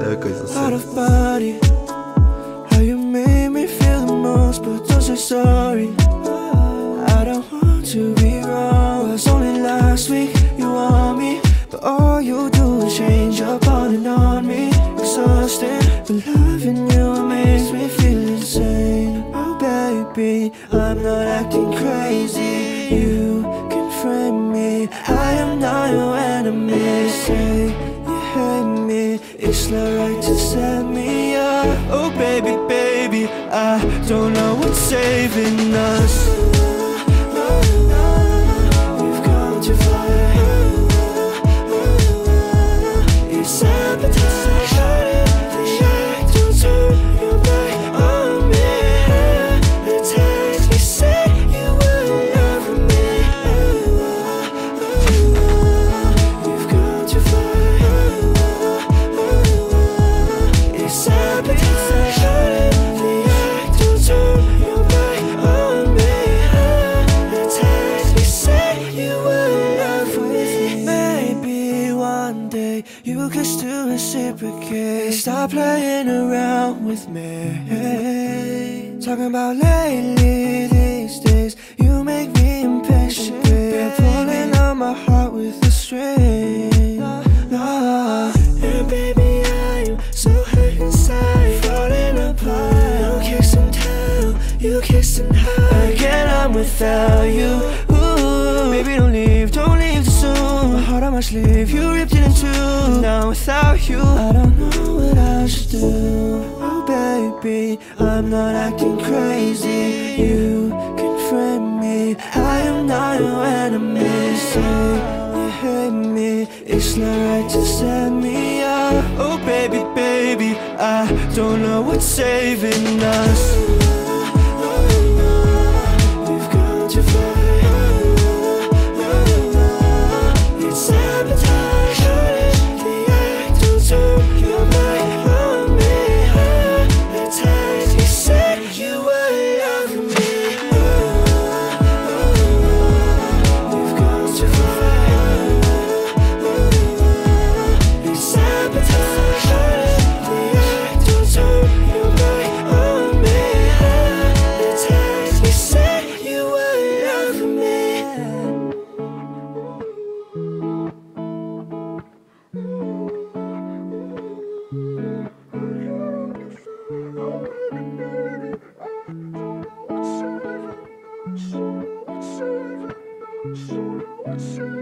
É coisa séria. Body, how you made me feel the most, but I'm so sorry. I don't want to be wrong. It was only last week you want me, but all you do is change up on and on me. Exhausted, but loving you makes me feel insane. Oh baby, I'm not acting crazy. You can frame me. I am not your enemy. Say it's not right to set me up. Oh baby, baby, I don't know what's saving us. Could still reciprocate. Stop playing around with me. Talking about lately these days, you make me impatient. Babe. Pulling on my heart with a string. Nah. And baby, I'm so hurt inside, falling apart. No kiss and tell, you kiss and hide. Again, I'm without you. Ooh, baby, don't leave, don't leave too soon. My heart on my sleeve, you ripped it in two. Without you, I don't know what I should do. Oh, baby, I'm not acting crazy. You can frame me. I am not your enemy. Say you hate me. It's not right to set me up. Oh, baby, baby, I don't know what's saving us. so, so.